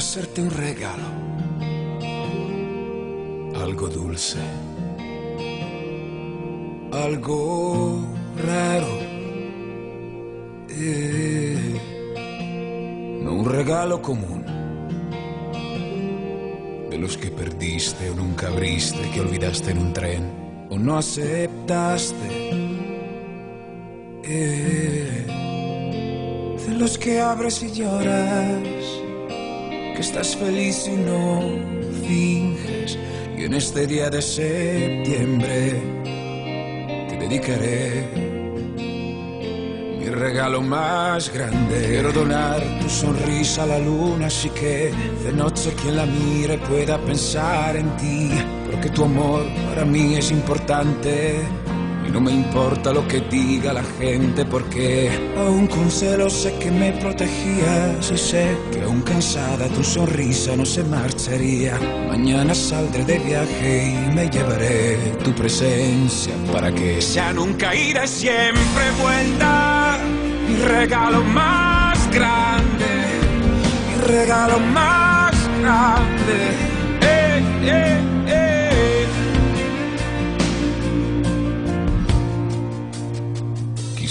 hacerte un regalo, algo dulce, algo raro. Eh, no un regalo común, de los que perdiste o nunca abriste, que olvidaste en un tren o no aceptaste. Eh, de los que abres y lloras, estás feliz y no finges. Y en este día de septiembre te dedicaré mi regalo más grande. Quiero donar tu sonrisa a la luna, así que de noche quien la mire pueda pensar en ti, porque tu amor para mí es importante. No me importa lo que diga la gente porque aún con celos sé que me protegías y sé que aún cansada tu sonrisa no se marcharía. Mañana saldré de viaje y me llevaré tu presencia para que sea nunca ida siempre vuelta. Mi regalo más grande, mi regalo más grande.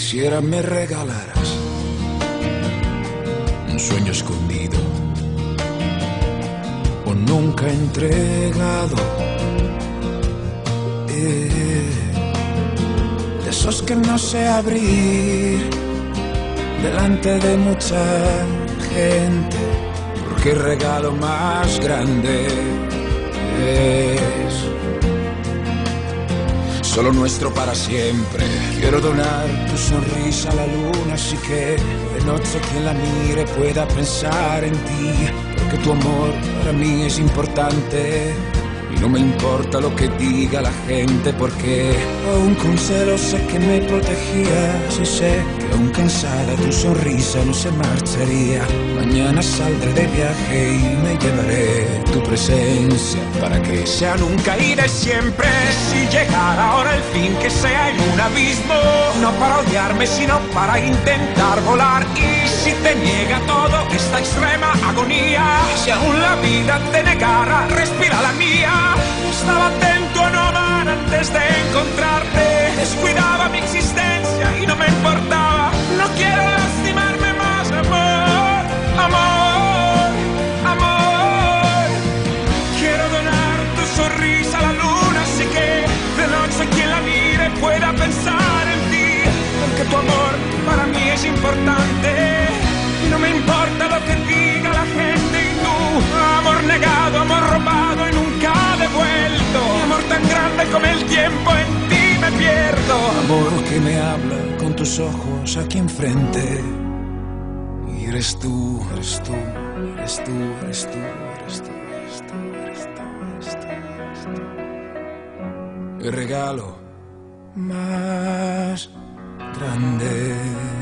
Quisiera me regalaras un sueño escondido o nunca entregado. Eh, de esos que no sé abrir delante de mucha gente, porque regalo más grande es solo nuestro para siempre. Quiero donar tu sonrisa a la luna, así que de noche quien la mire pueda pensar en ti, porque tu amor para mí es importante. Y no me importa lo que diga la gente, porque aún con celos sé que me protegías y sé que aún cansada tu sonrisa no se marcharía. Mañana saldré de viaje y me llevaré tu presencia para que sea nunca iré siempre. Si llegara ahora el fin que sea en un abismo, no para odiarme sino para intentar volar. Y si te niega todo esta extrema agonía, si aún la vida te negara, respira la mía. Estaba atento a no amar antes de encontrarte. Descuidaba mi existencia y no me importaba. No quiero lastimarme más, amor, amor, amor. Quiero donar tu sonrisa a la luna, así que de noche quien la mire pueda pensar en ti. Porque tu amor para mí es importante. Como el tiempo en ti me pierdo. Amor que me habla con tus ojos aquí enfrente. Y eres tú, eres tú, eres tú, eres tú, eres tú, eres tú, eres tú, eres tú, eres tú. El regalo más grande.